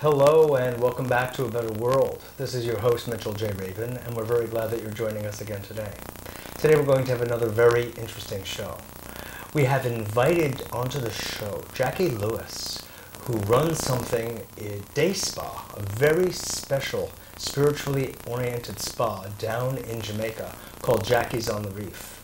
hello, and welcome back to A Better World. This is your host, Mitchell J. Rabin and we're very glad that you're joining us again today. Today we're going to have another very interesting show. We have invited onto the show Jackie Lewis, who runs something, a day spa, a very special, spiritually oriented spa down in Jamaica called Jackie's on the Reef.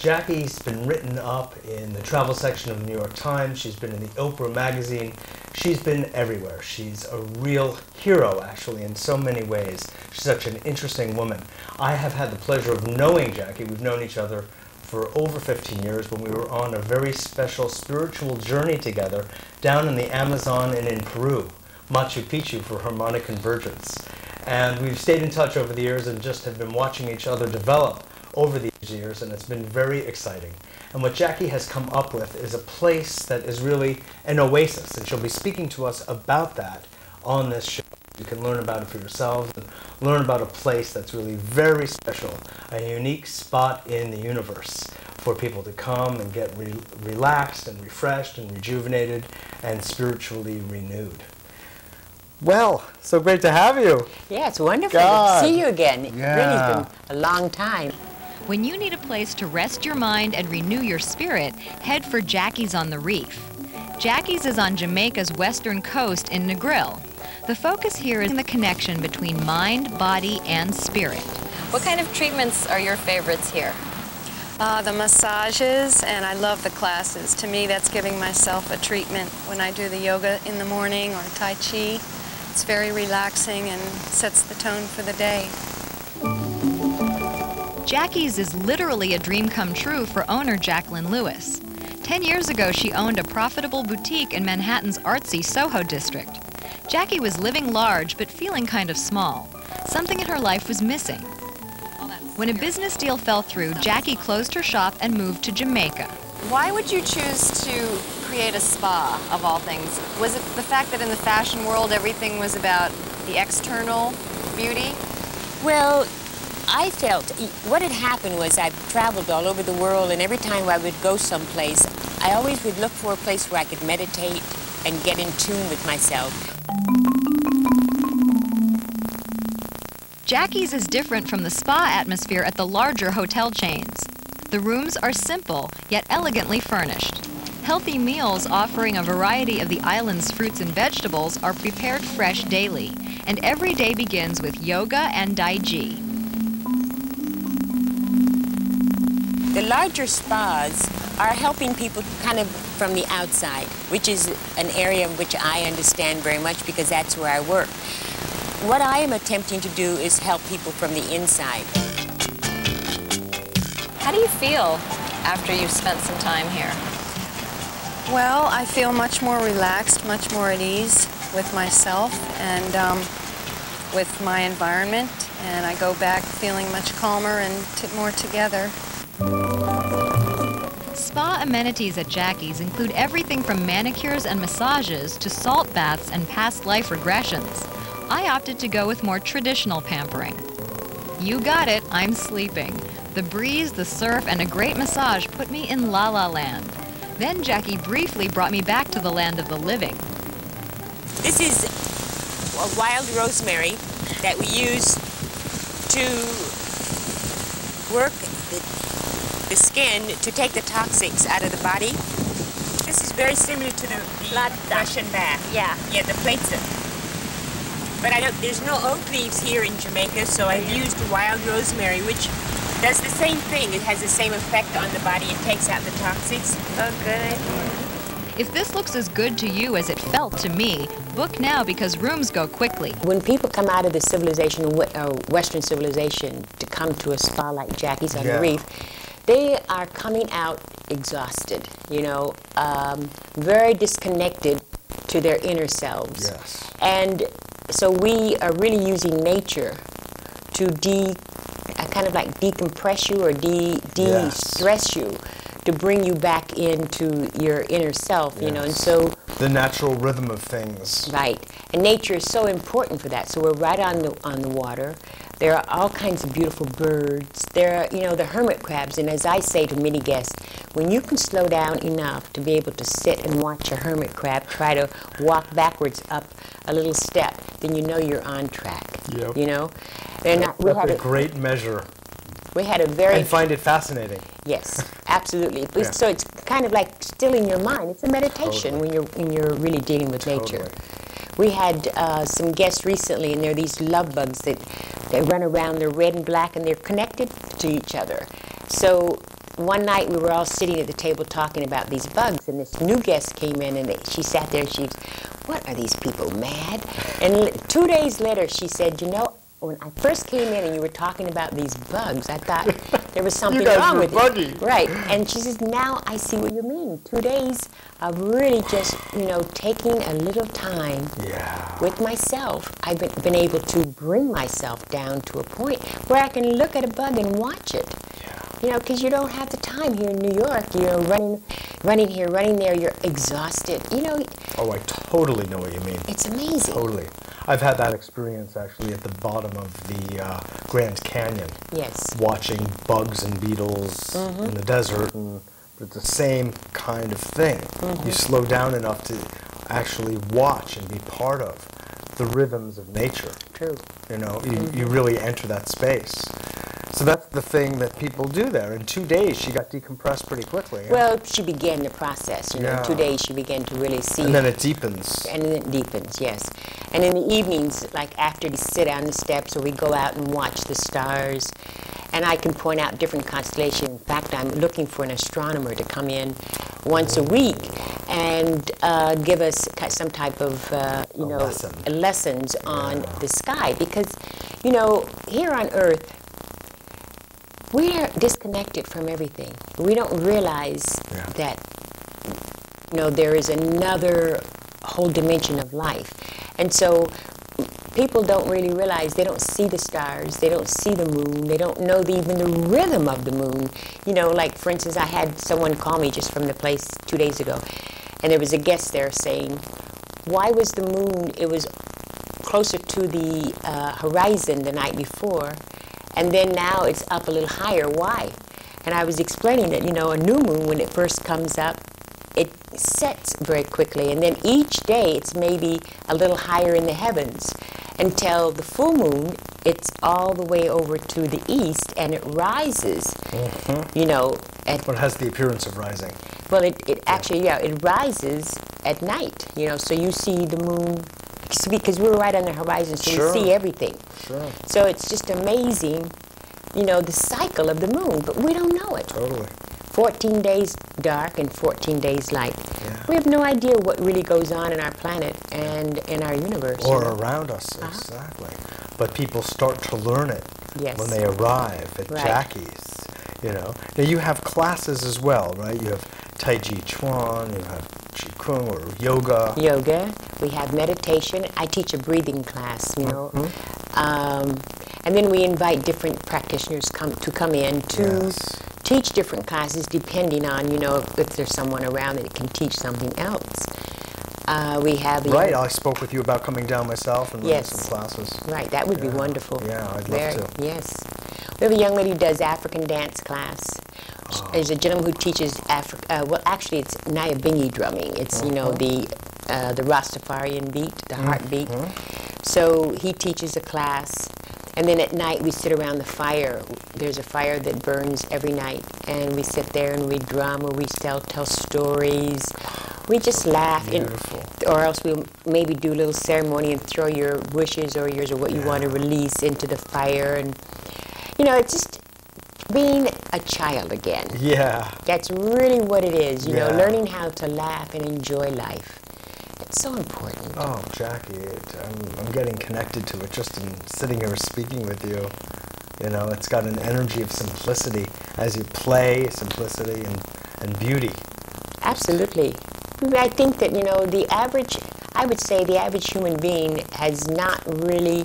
Jackie's been written up in the travel section of the New York Times. She's been in the Oprah magazine. She's been everywhere. She's a real hero, actually, in so many ways. She's such an interesting woman. I have had the pleasure of knowing Jackie. We've known each other for over 15 years when we were on a very special spiritual journey together down in the Amazon and in Peru, Machu Picchu for harmonic convergence. And we've stayed in touch over the years and just have been watching each other develop over these years, and it's been very exciting. And what Jackie has come up with is a place that is really an oasis, and she'll be speaking to us about that on this show. You can learn about it for yourselves and learn about a place that's really very special, a unique spot in the universe for people to come and get re relaxed and refreshed and rejuvenated and spiritually renewed. Well, so great to have you. Yeah, it's wonderful God. to see you again. It really has been a long time. When you need a place to rest your mind and renew your spirit, head for Jackie's on the Reef. Jackie's is on Jamaica's western coast in Negril. The focus here is in the connection between mind, body, and spirit. What kind of treatments are your favorites here? Uh, the massages, and I love the classes. To me, that's giving myself a treatment when I do the yoga in the morning or Tai Chi. It's very relaxing and sets the tone for the day. Jackie's is literally a dream come true for owner Jacqueline Lewis. Ten years ago, she owned a profitable boutique in Manhattan's artsy Soho district. Jackie was living large but feeling kind of small. Something in her life was missing. When a business deal fell through, Jackie closed her shop and moved to Jamaica. Why would you choose to create a spa, of all things? Was it the fact that in the fashion world everything was about the external beauty? Well, I felt what had happened was I traveled all over the world, and every time I would go someplace, I always would look for a place where I could meditate and get in tune with myself. Jackie's is different from the spa atmosphere at the larger hotel chains. The rooms are simple, yet elegantly furnished. Healthy meals offering a variety of the island's fruits and vegetables are prepared fresh daily, and every day begins with yoga and Tai Chi. The larger spas are helping people kind of from the outside, which is an area which I understand very much because that's where I work. What I am attempting to do is help people from the inside. How do you feel after you've spent some time here? Well, I feel much more relaxed, much more at ease with myself and um, with my environment, and I go back feeling much calmer and t more together. Amenities at Jackie's include everything from manicures and massages to salt baths and past life regressions. I opted to go with more traditional pampering. You got it, I'm sleeping. The breeze, the surf, and a great massage put me in La La Land. Then Jackie briefly brought me back to the land of the living. This is a wild rosemary that we use to work the, the skin to take the toxics out of the body. This is very similar to the, the Russian bath. Yeah. Yeah, the platza. But I don't, there's no oak leaves here in Jamaica, so I've used wild rosemary, which does the same thing. It has the same effect on the body. It takes out the toxics. Oh, good. If this looks as good to you as it felt to me, book now because rooms go quickly. When people come out of the civilization, uh, Western civilization, to come to a spa like Jackie's on Yeah. the Reef, they are coming out exhausted, you know, um, very disconnected to their inner selves. Yes. And so we are really using nature to de, uh, kind of like decompress you or de, de-stress you, to bring you back into your inner self, you know. And so the natural rhythm of things. Right, and nature is so important for that. So we're right on the on the water. There are all kinds of beautiful birds. There are, you know, the hermit crabs. And as I say to many guests, when you can slow down enough to be able to sit and watch a hermit crab try to walk backwards up a little step, then you know you're on track. Yep. You know, and we had a a, great measure. we had a very And find it fascinating. Yes, absolutely. Yeah. So it's kind of like still in your mind. It's a meditation when you're when you're really dealing with nature. We had uh, some guests recently, and they're these love bugs that they run around. They're red and black, and they're connected to each other. So one night we were all sitting at the table talking about these bugs, and this new guest came in, and they, she sat there and she, what are these people mad? And l- two days later, she said, you know. When I first came in and you were talking about these bugs, I thought there was something wrong with buggy. it. Right. And she says, now I see what you mean. Two days of really just, you know, taking a little time Yeah. with myself. I've been, been able to bring myself down to a point where I can look at a bug and watch it. You know, because you don't have the time here in New York. You're running, running here, running there. You're exhausted. You know, Oh, I totally know what you mean. it's amazing. Totally. I've had that experience actually at the bottom of the uh, Grand Canyon, Yes. watching bugs and beetles Mm-hmm. in the desert, and it's the same kind of thing. Mm-hmm. You slow down enough to actually watch and be part of the rhythms of nature. True. You know, you, you really enter that space. So that's the thing that people do there. In two days, she got decompressed pretty quickly. yeah? Well, she began the process. You know, in two days she began to really see. and then it deepens. and then it deepens, yes. And in the evenings, like after we sit on the steps or we go out and watch the stars, and I can point out different constellations. In fact, I'm looking for an astronomer to come in once a week and uh, give us some type of, uh, you A know, lesson. lessons on Yeah. the sky. Because, you know, here on Earth, we are disconnected from everything. We don't realize Yeah. that you know there is another whole dimension of life and so people don't really realize they don't see the stars they don't see the moon they don't know the, even the rhythm of the moon you know like for instance i had someone call me just from the place two days ago and there was a guest there saying why was the moon it was closer to the uh, horizon the night before and then now it's up a little higher. Why? And i was explaining that you know a new moon when it first comes up it sets very quickly. And then each day it's maybe a little higher in the heavens. Until the full moon it's all the way over to the east and it rises mm-hmm. you know at But it has the appearance of rising. well it, it actually yeah it rises at night you know. So you see the moon because we're right on the horizon so Sure. we see everything Sure. so it's just amazing you know the cycle of the moon but we don't know it Totally. 14 days dark and 14 days light. Yeah. We have no idea what really goes on in our planet and in our universe. you Or know. around us, uh-huh. exactly. But people start to learn it Yes. when they arrive at Right. Jackie's. You know, now you have classes as well, right? You have Tai Chi Chuan, you have Qigong or yoga. Yoga, we have meditation. I teach a breathing class, you know. Mm-hmm. Um, and then we invite different practitioners come to come in to Yes. teach different classes depending on, you know, if, if there's someone around that can teach something else. Uh, we have Right, I spoke with you about coming down myself and Yes. some classes. Right, that would be wonderful. Yeah, I'd love Very- to. Yes. We have a young lady who does African dance class. Oh. There's a gentleman who teaches Afri- uh, well, actually, it's Nyabingi drumming. It's, you know, the, uh, the Rastafarian beat, the heartbeat. So he teaches a class. And then at night, we sit around the fire. There's a fire that burns every night. And we sit there and we drum or we tell, tell stories. We just laugh. And- or else we'll maybe do a little ceremony and throw your wishes or yours or what you want to release into the fire and you know it's just being a child again Yeah. that's really what it is you know learning how to laugh and enjoy life it's so important Oh, Jackie, it, I'm, I'm getting connected to it just in sitting here speaking with you. You know, it's got an energy of simplicity as you play, simplicity and, and beauty. absolutely i think that you know the average i would say the average human being has not really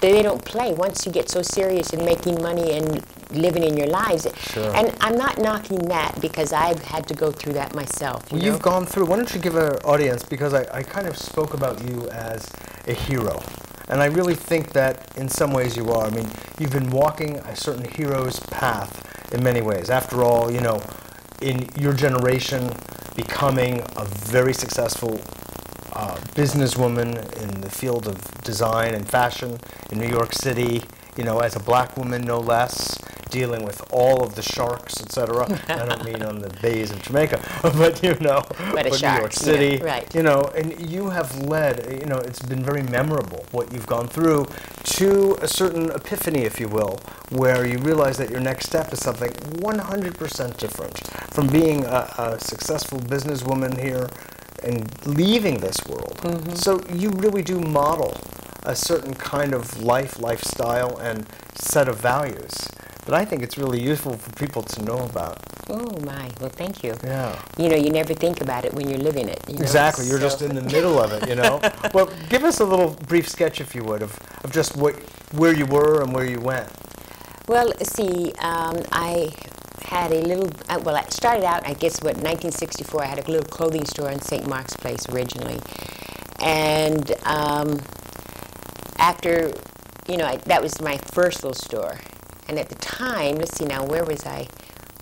they don't play once you get so serious in making money and living in your lives. Sure. And I'm not knocking that because I've had to go through that myself. You Well, you've gone through. Why don't you give our audience, because I, I kind of spoke about you as a hero. And I really think that in some ways you are. I mean, you've been walking a certain hero's path in many ways. After all, you know, in your generation, becoming a very successful uh, businesswoman in the field of design and fashion in New York City, you know, as a black woman no less, dealing with all of the sharks, etc. I don't mean on the bays of Jamaica, but you know, But a New York sharks, yeah, City, right. you know, and you have led, you know, it's been very memorable what you've gone through to a certain epiphany, if you will, where you realize that your next step is something 100% different from being a, a successful businesswoman here and leaving this world. Mm-hmm. So you really do model a certain kind of life, lifestyle, and set of values that I think it's really useful for people to know about. Oh my! Well, thank you. Yeah. You know, you never think about it when you're living it. you know, Exactly. You're so- just in the middle of it, you know. well, give us a little brief sketch, if you would, of, of just what where you were and where you went. Well, see, um, I had a little. Uh, well, I started out, I guess, what 1964. I had a little clothing store on St. Mark's Place originally, and um, after, you know, I, that was my first little store. And at the time, let's see now, where was I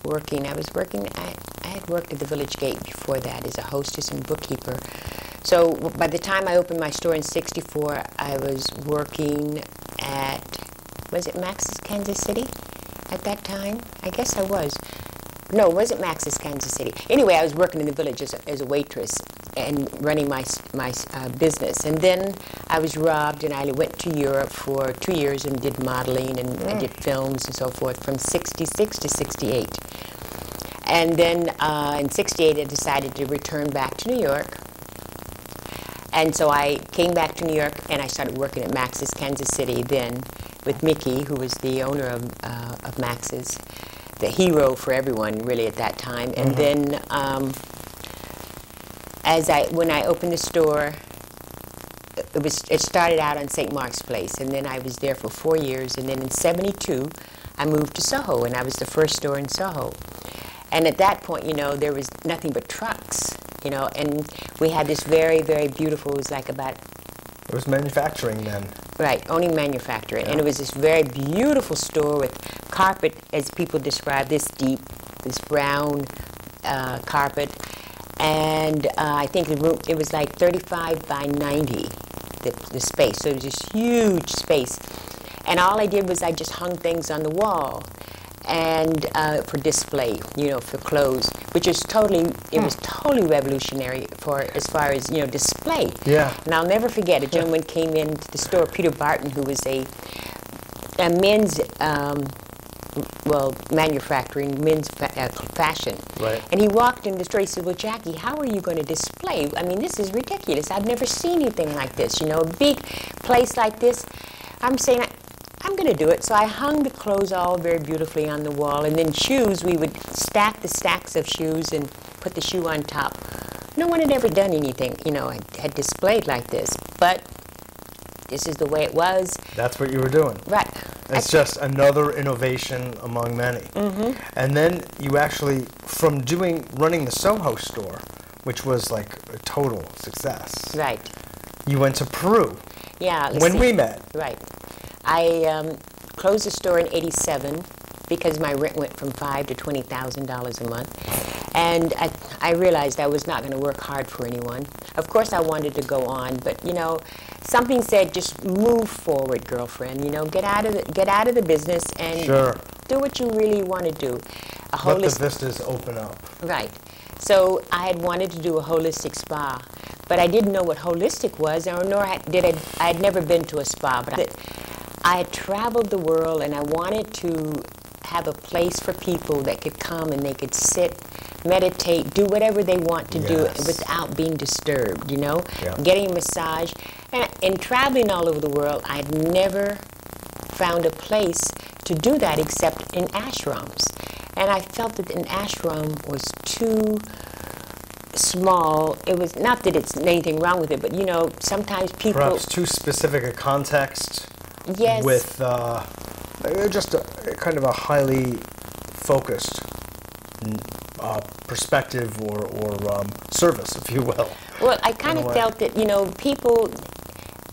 working? I was working. I, I had worked at the Village Gate before that as a hostess and bookkeeper. So by the time I opened my store in '64, I was working at was it Max's Kansas City at that time? I guess I was. No, it wasn't Max's Kansas City. Anyway, I was working in the village as a, as a waitress and running my my uh, business. And then I was robbed, and I went to Europe for two years and did modeling and I did films and so forth from '66 to '68. And then uh, in '68, I decided to return back to New York. And so I came back to New York and I started working at Max's Kansas City then with Mickey, who was the owner of, uh, of Max's, the hero for everyone really at that time. And then um, as I when I opened the store, it was it started out on St. Mark's Place, and then I was there for four years. And then in '72, I moved to Soho, and I was the first store in Soho. And at that point, you know, there was nothing but trucks, you know, and we had this very, very beautiful. It was like about It was manufacturing then. Right, owning manufacturing. And it was this very beautiful store with carpet, as people describe, this deep, this brown uh, carpet. And uh, I think the room, it was like 35 by 90, the, the space. So it was this huge space. And all I did was I just hung things on the wall and uh, for display, you know, for clothes, which is totally, it was totally revolutionary for as far as, you know, display. Yeah. And I'll never forget, a gentleman came into the store, Peter Barton, who was a, a men's, um, well, manufacturing, men's fa- uh, fashion. Right. And he walked in the store, he said, well, Jackie, how are you going to display? I mean, this is ridiculous. I've never seen anything like this, you know, a big place like this. I'm saying, going to do it. So I hung the clothes all very beautifully on the wall. And then shoes, we would stack the stacks of shoes and put the shoe on top. No one had ever done anything, you know, had, had displayed like this. But this is the way it was. That's what you were doing. Right. It's just another innovation among many. Mm-hmm. And then you actually, from doing running the Soho store, which was like a total success, Right. you went to Peru Yeah. when see. we met. Right. I um, closed the store in '87 because my rent went from five to twenty thousand dollars a month, and I, I realized I was not going to work hard for anyone. Of course, I wanted to go on, but you know, something said just move forward, girlfriend. You know, get out of the, get out of the business and Sure. do what you really want to do. A Let the holistic vistas open up. Right. So I had wanted to do a holistic spa, but I didn't know what holistic was, or nor had- did I. I had never been to a spa, but I, I had traveled the world, and I wanted to have a place for people that could come and they could sit, meditate, do whatever they want to Yes. do without being disturbed. You know, Yeah. getting a massage, and in traveling all over the world, I'd never found a place to do that except in ashrams. And I felt that an ashram was too small. It was not that it's anything wrong with it, but you know, sometimes people Perhaps too specific a context yes with uh, uh, just a, kind of a highly focused uh, perspective or, or um, service, if you will. Well, I kind of felt that, you know, people,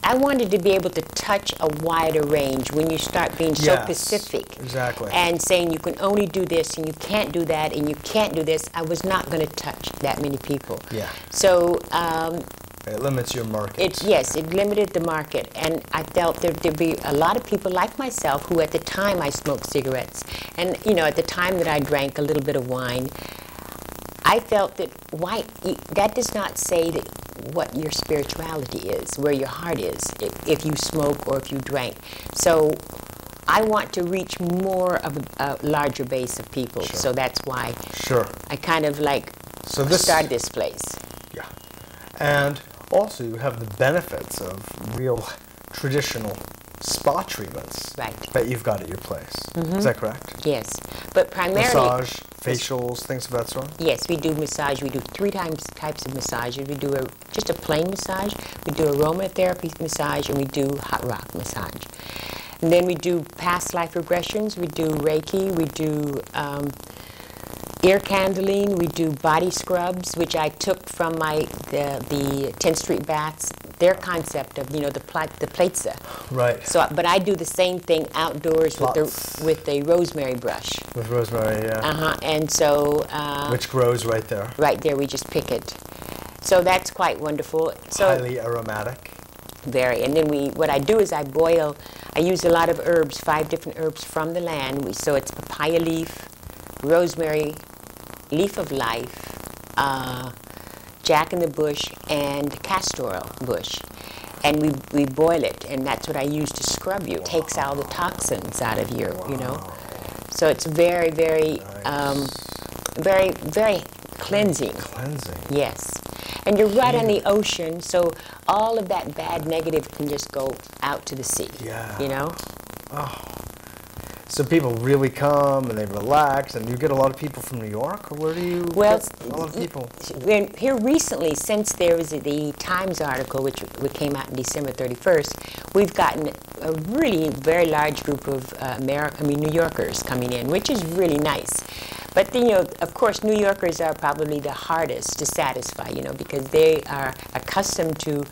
I wanted to be able to touch a wider range when you start being so specific. exactly. And saying you can only do this and you can't do that and you can't do this, I was not going to touch that many people. Yeah. So um, It limits your market. it, yes, it limited the market, and I felt there, there'd be a lot of people like myself who, at the time, I smoked cigarettes, and you know, at the time that I drank a little bit of wine, I felt that why that does not say that what your spirituality is, where your heart is, if, if you smoke or if you drank. So. I want to reach more of a, a larger base of people, Sure. so that's why Sure. I kind of like So this- started this place. Yeah. And also, you have the benefits of real traditional spa treatments Right. That you've got at your place. Is that correct? Yes, but primarily Massage, facials, things of that sort? Yes, we do massage. We do three times types of massages. We do a, just a plain massage, we do aromatherapy massage, and we do hot rock massage. And then we do past life regressions. We do Reiki. We do um, ear candling. We do body scrubs, which I took from my the, the 10th Street Baths. Their concept of you know the pla- the platza. Right. So, but I do the same thing outdoors with the with the rosemary brush. With rosemary, yeah. Uh huh. And so. Uh, Which grows right there. Right there, we just pick it. So that's quite wonderful. So Highly aromatic. very. And then we, what I do is I boil. I use a lot of herbs, five different herbs from the land. We, so it's papaya leaf, rosemary, leaf of life, uh, jack in the bush, and castor oil bush. And we, we boil it, and that's what I use to scrub you. It takes all the toxins out of you, you know. So it's very, very, um, very, very cleansing. Cleansing. Yes. And you're right on the ocean, so all of that bad negative can just go out to the sea. Yeah. You know? So people really come and they relax, and you get a lot of people from New York, or where do you Well, get a lot of people? Here recently, since there was the Times article, which, which came out in December 31st, we've gotten a really very large group of uh, America, I mean New Yorkers coming in, which is really nice. But then, you know, of course, New Yorkers are probably the hardest to satisfy, you know, because they are accustomed to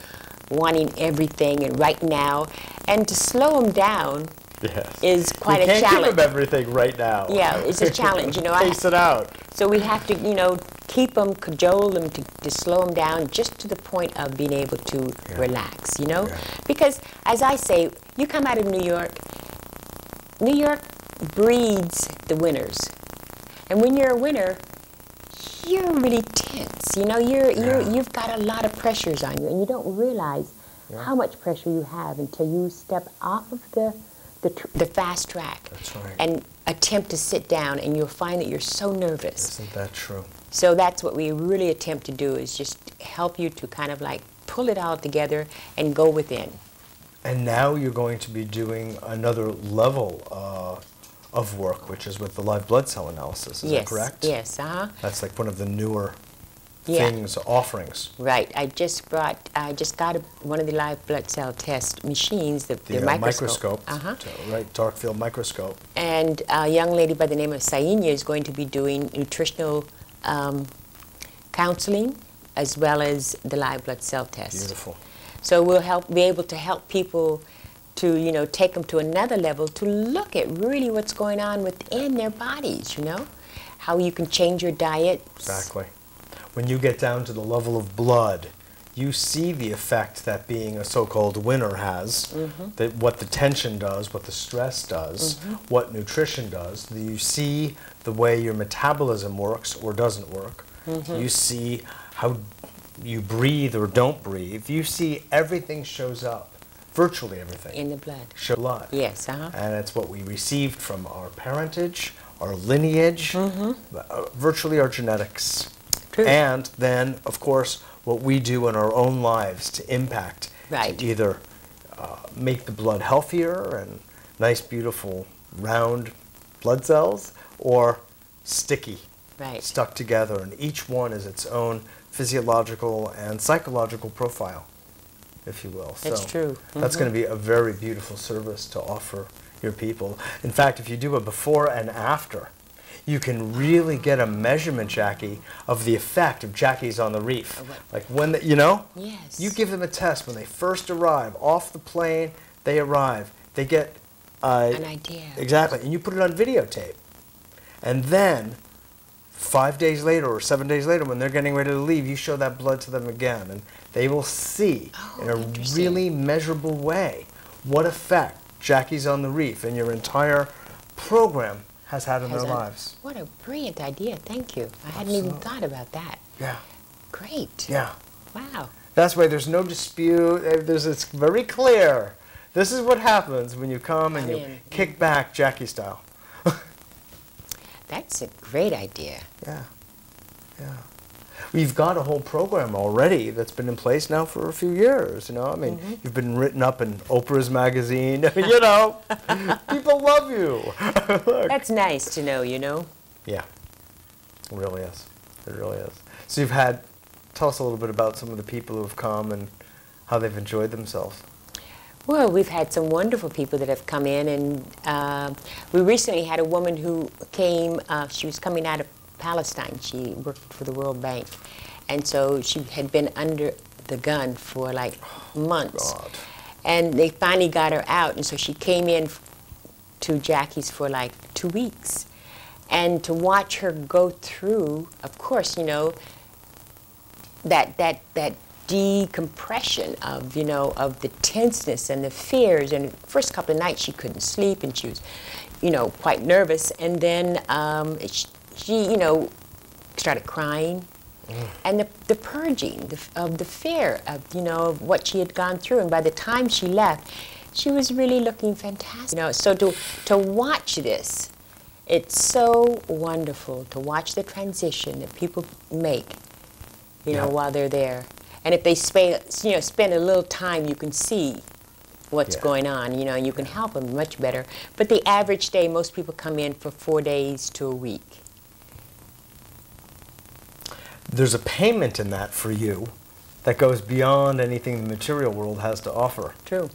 wanting everything and right now, and to slow them down Yes. is quite you a can't challenge. give them everything right now. Yeah, it's a challenge, you know. I- Pace it out. So we have to, you know, keep them, cajole them to, to slow them down just to the point of being able to relax, you know? Yeah. Because as I say, you come out of New York, New York breeds the winners. And when you're a winner, you're really tense. You know, you're, you're, you've got a lot of pressures on you, and you don't realize how much pressure you have until you step off of the, the, tr- the fast track That's right. and attempt to sit down, and you'll find that you're so nervous. Isn't that true? So that's what we really attempt to do is just help you to kind of like pull it all together and go within. And now you're going to be doing another level uh, of work, which is with the live blood cell analysis. Is yes. that correct? Yes. Uh huh. That's like one of the newer Yeah. things, offerings. Right. I just brought. I just got a, one of the live blood cell test machines, the, The, the, microscope. microscope, Uh huh. t- right? Dark field microscope. And a young lady by the name of Sainya is going to be doing nutritional um, counseling as well as the live blood cell test. Beautiful. So we'll help be able to help people to you know take them to another level to look at really what's going on within their bodies. You know, how you can change your diet. Exactly. When you get down to the level of blood, you see the effect that being a so-called winner has, Mm-hmm. that what the tension does, what the stress does, what nutrition does. You see the way your metabolism works or doesn't work. Mm-hmm. You see how you breathe or don't breathe. You see everything shows up, virtually everything. In the blood. show blood. Yes. Uh huh. And it's what we received from our parentage, our lineage, uh, virtually our genetics. Mm-hmm. True. And then, of course, what we do in our own lives to impact, Right. to either uh, make the blood healthier and nice, beautiful, round blood cells, or sticky, Right. stuck together. And each one is its own physiological and psychological profile, if you will. That's so true. That's Mhm. going to be a very beautiful service to offer your people. In fact, if you do a before and after, you can really get a measurement, Jackie, of the effect of Jackie's on the reef. Like when, the, you know? Yes. You give them a test when they first arrive off the plane. They arrive. They get uh, An idea. Exactly, and you put it on videotape, and then five days later or seven days later, when they're getting ready to leave, you show that blood to them again, and they will see Oh, in a really measurable way what effect Jackie's on the Reef and your entire program has had in Has their a- lives. What a brilliant idea. Thank you. I hadn't even thought about that. Yeah, Great. yeah. Wow. That's why there's no dispute. uh, There's it's very clear. This is what happens when you come and I'm you in. kick back Jackie style. That's a great idea. Yeah, yeah. We've got a whole program already that's been in place now for a few years. You know, I mean, Mm-hmm. you've been written up in Oprah's magazine. you know, people love you. That's nice to know, you know? Yeah, it really is. It really is. So you've had. Tell us a little bit about some of the people who have come and how they've enjoyed themselves. Well, we've had some wonderful people that have come in, and uh, we recently had a woman who came. Uh, she was coming out of Palestine. She worked for the World Bank, and so she had been under the gun for like months. God. And they finally got her out, and so she came in to Jackie's for like two weeks, and to watch her go through. Of course, you know, that that that decompression of you know of the tenseness and the fears and the first couple of nights she couldn't sleep and she was you know quite nervous and then um, she, she you know started crying mm. and the, the purging the, of the fear of you know of what she had gone through and by the time she left she was really looking fantastic you know so to to watch this it's so wonderful to watch the transition that people make you know, while they're there. And if they spend, you know, spend a little time, you can see what's Yeah. going on, you know, and you can help them much better. But the average day, most people come in for four days to a week. There's a payment in that for you that goes beyond anything the material world has to offer. True.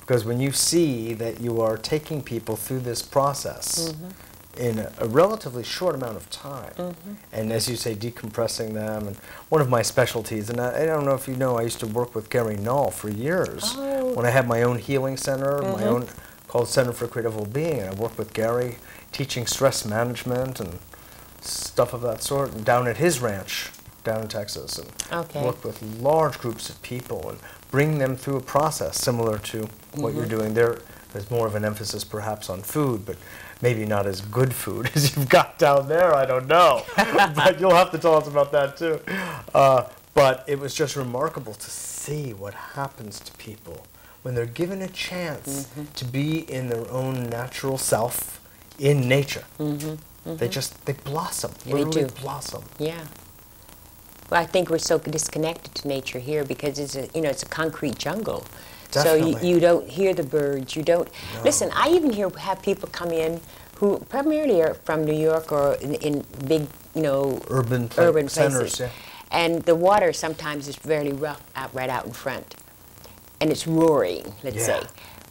Because when you see that you are taking people through this process Mm-hmm. in a, a relatively short amount of time, and as you say, decompressing them, and one of my specialties, and I, I don't know if you know, I used to work with Gary Null for years Oh. Mm-hmm. when I had my own healing center, my own called Center for Creative Well-Being, and I worked with Gary teaching stress management and stuff of that sort, and down at his ranch down in Texas, and Okay. worked with large groups of people and bring them through a process similar to what you're mm-hmm. doing there. There's more of an emphasis perhaps on food, but maybe not as good food as you've got down there. I don't know, but you'll have to tell us about that too. Uh, but it was just remarkable to see what happens to people when they're given a chance mm-hmm. to be in their own natural self in nature. Mm-hmm. Mm-hmm. They just they blossom, they do. blossom. Yeah. Well, I think we're so disconnected to nature here because it's a, you know, it's a concrete jungle. Definitely. So you, you don't hear the birds. You don't listen. I even hear have people come in who primarily are from New York or in, in big, you know, Urban pla- urban centers, places. yeah. And the water sometimes is fairly rough out right out in front, and it's roaring. Let's Yeah. say.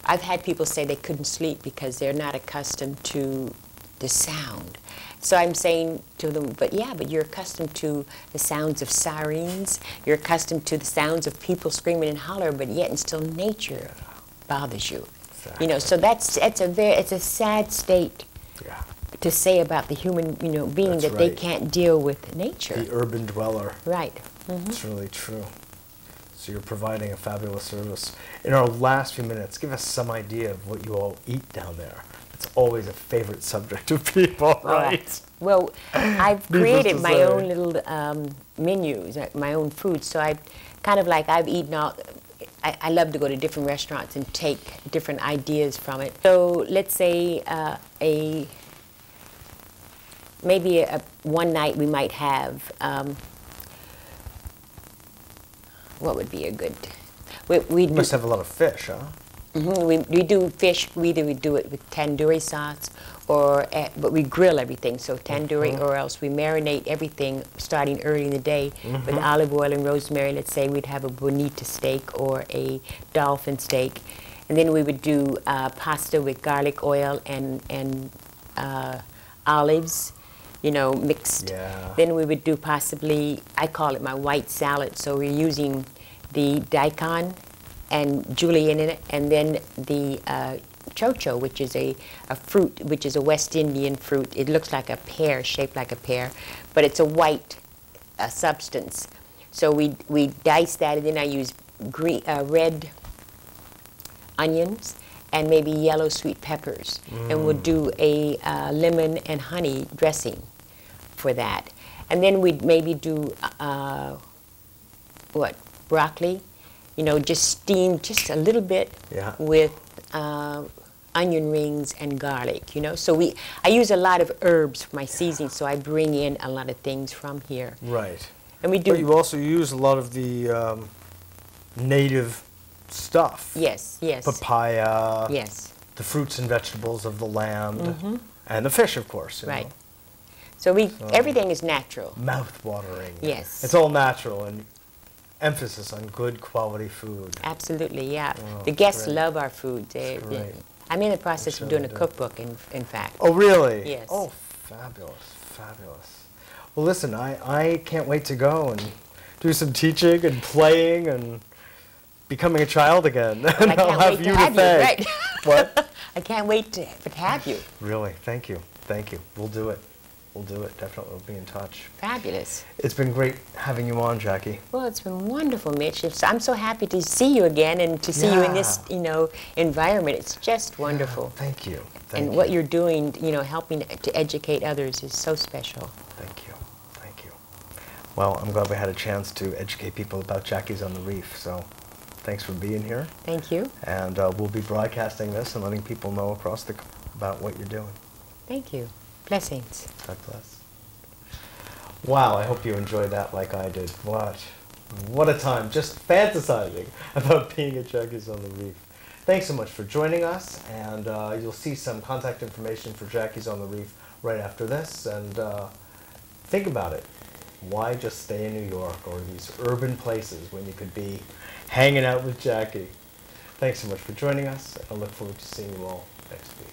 I've had people say they couldn't sleep because they're not accustomed to the sound. So I'm saying to them, but yeah, but you're accustomed to the sounds of sirens. You're accustomed to the sounds of people screaming and holler, but yet and still nature bothers you. You know, so that's it's a very it's a sad state Yeah. to say about the human you know being That's that they can't deal with nature. The urban dweller. Right. Mm-hmm. It's really true. So you're providing a fabulous service. In our last few minutes, give us some idea of what you all eat down there. It's always a favorite subject of people, right? Well, I've created my say. own little um, menus, my own food. So I kind of like I've eaten all. I, I love to go to different restaurants and take different ideas from it. So let's say uh, a maybe a, one night we might have um, what would be a good. We, we must have a lot of fish, huh? Mhm, We, we do fish. We either we do it with tandoori sauce, or uh, but we grill everything. So tandoori, or else we marinate everything starting early in the day with olive oil and rosemary. Let's say we'd have a bonita steak or a dolphin steak, and then we would do uh, pasta with garlic oil and and uh, olives, you know, mixed. Yeah. Then we would do possibly I call it my white salad. So we're using the daikon and julienne in it, and then the uh, chocho, which is a, a fruit, which is a West Indian fruit. It looks like a pear, shaped like a pear, but it's a white uh, substance. So we, we dice that, and then I use green, uh, red onions and maybe yellow sweet peppers. And we'll do a uh, lemon and honey dressing for that. And then we'd maybe do, uh, what, broccoli? You know, just steam just a little bit Yeah. with uh, onion rings and garlic, you know. So we, I use a lot of herbs for my seasoning, so I bring in a lot of things from here. Right. And we do, But you also use a lot of the um, native stuff. yes, yes, Papaya. yes. The fruits and vegetables of the land. And the fish, of course. you. Right. know. So we, everything is natural. Mouth-watering. Yes. It's all natural and emphasis on good quality food. Absolutely, yeah. Oh, the guests great. love our food. They, they- I'm in the process sure of doing a cookbook, in, in fact. Oh, really? Yes. Oh, fabulous, fabulous. Well, listen, I, I can't wait to go and do some teaching and playing and becoming a child again. Well, and I I'll can't have wait you to have you, thank. right. What? I can't wait to, to have you. Really, thank you, thank you. We'll do it. We'll do it. Definitely, we'll be in touch. Fabulous. It's been great having you on, Jackie. Well, it's been wonderful, Mitch. It's, I'm so happy to see you again and to see you in this, you know, environment. It's just wonderful. Thank you. Thank and you. what you're doing, you know, helping to educate others is so special. Thank you. Thank you. Well, I'm glad we had a chance to educate people about Jackie's on the Reef. So, thanks for being here. Thank you. And uh, we'll be broadcasting this and letting people know across the about what you're doing. Thank you. Blessings. God bless. Wow, I hope you enjoyed that like I did. What? What a time. Just fantasizing about being at Jackie's on the Reef. Thanks so much for joining us, and uh, you'll see some contact information for Jackie's on the Reef right after this. And uh, think about it. Why just stay in New York or these urban places when you could be hanging out with Jackie? Thanks so much for joining us. I look forward to seeing you all next week.